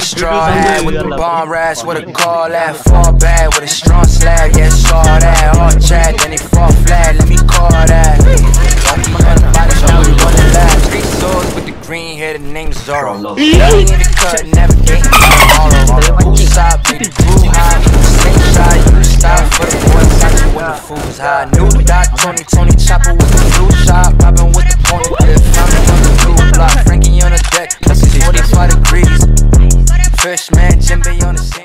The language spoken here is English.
straw hat with the bomb rats, with a call at, fall back with a strong slab, yeah, saw that, all chat, then he fall flat, let me call that. Don't be mad about it, now we running laps. Three swords with the green hair, the name's Zoro. Ain't in the cut, navigating tomorrow. Poolside, big blue high, same shot, you style for the boys, I you when the fool's high. New dot, Tony, Tony, chopper with the blue shot, on the understand.